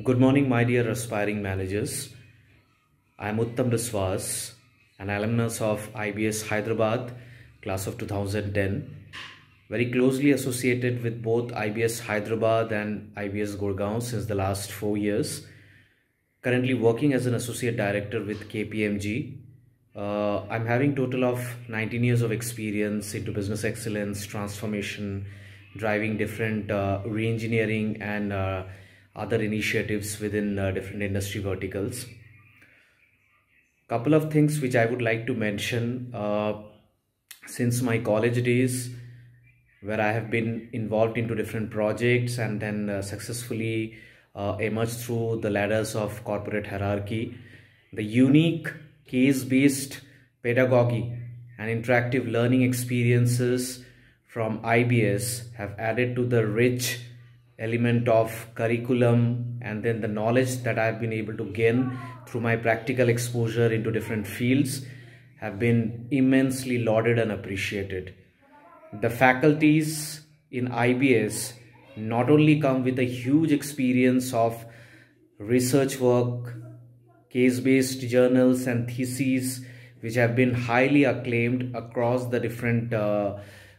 Good morning, my dear aspiring managers. I am Uttam Biswas, an alumnus of IBS Hyderabad, class of 2010, very closely associated with both IBS Hyderabad and IBS Gurgaon since the last four years. Currently working as an associate director with KPMG. Uh, I'm having total of 19 years of experience into business excellence, transformation, driving different uh, re-engineering and uh, other initiatives within uh, different industry verticals. Couple of things which I would like to mention uh, since my college days, where I have been involved into different projects and then uh, successfully uh, emerged through the ladders of corporate hierarchy. The unique case-based pedagogy and interactive learning experiences from IBS have added to the rich element of curriculum and then the knowledge that I've been able to gain through my practical exposure into different fields have been immensely lauded and appreciated. The faculties in IBS not only come with a huge experience of research work, case-based journals and theses which have been highly acclaimed across the different uh,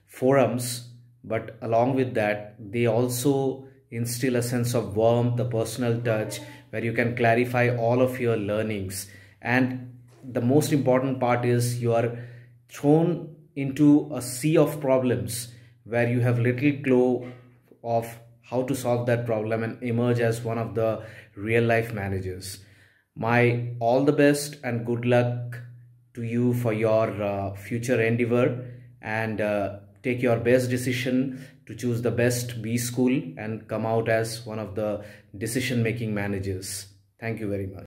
forums but along with that they also instill a sense of warmth, a personal touch where you can clarify all of your learnings. And the most important part is you are thrown into a sea of problems where you have little clue of how to solve that problem and emerge as one of the real life managers. My all the best and good luck to you for your uh, future endeavor and uh, take your best decision to choose the best B school and come out as one of the decision making managers. Thank you very much.